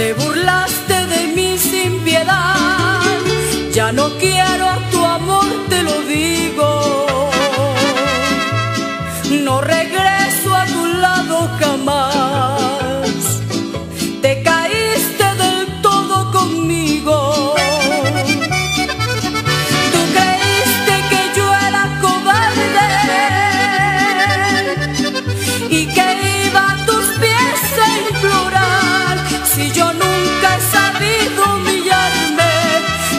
Te burlaste de mí sin piedad, ya no quiero nunca he sabido humillarme,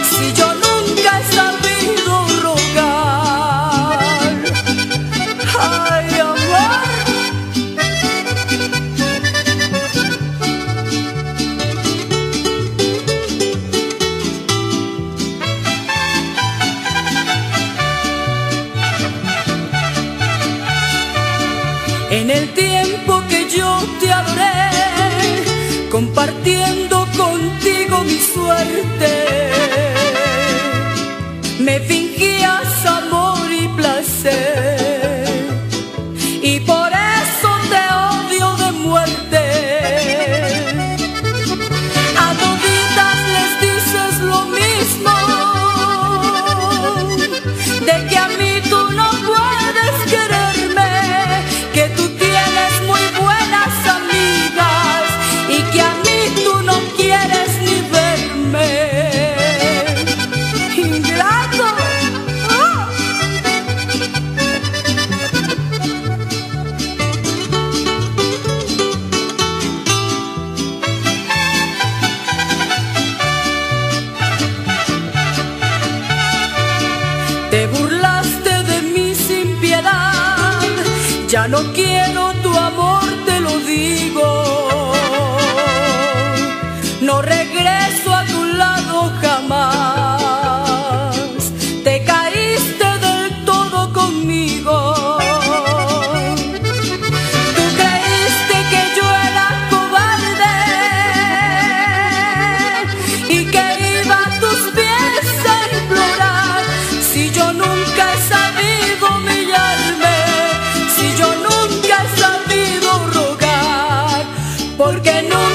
si yo nunca he sabido rogar. Ay, amor. En el tiempo que yo te adoré compartiendo contigo mi suerte. Me fingías amor y placer. Ya no quiero tu amor, te lo digo. porque no